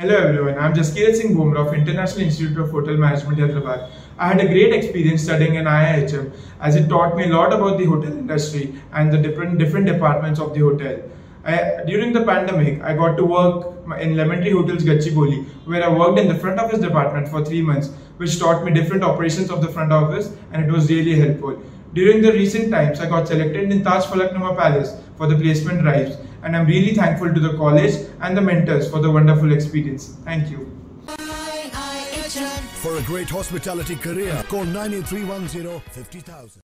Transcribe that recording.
Hello everyone, I'm Jaskeerat Singh Bumrah of International Institute of Hotel Management Hyderabad. I had a great experience studying in IIHM as it taught me a lot about the hotel industry and the different different departments of the hotel. I, during the pandemic, I got to work in Lemon Tree Hotels Gachibowli, where I worked in the front office department for three months, which taught me different operations of the front office, and it was really helpful. During the recent times, I got selected in Taj Falaknuma Palace for the placement drives, and I'm really thankful to the college and the mentors for the wonderful experience. Thank you. For a great hospitality career, call 98310 50000.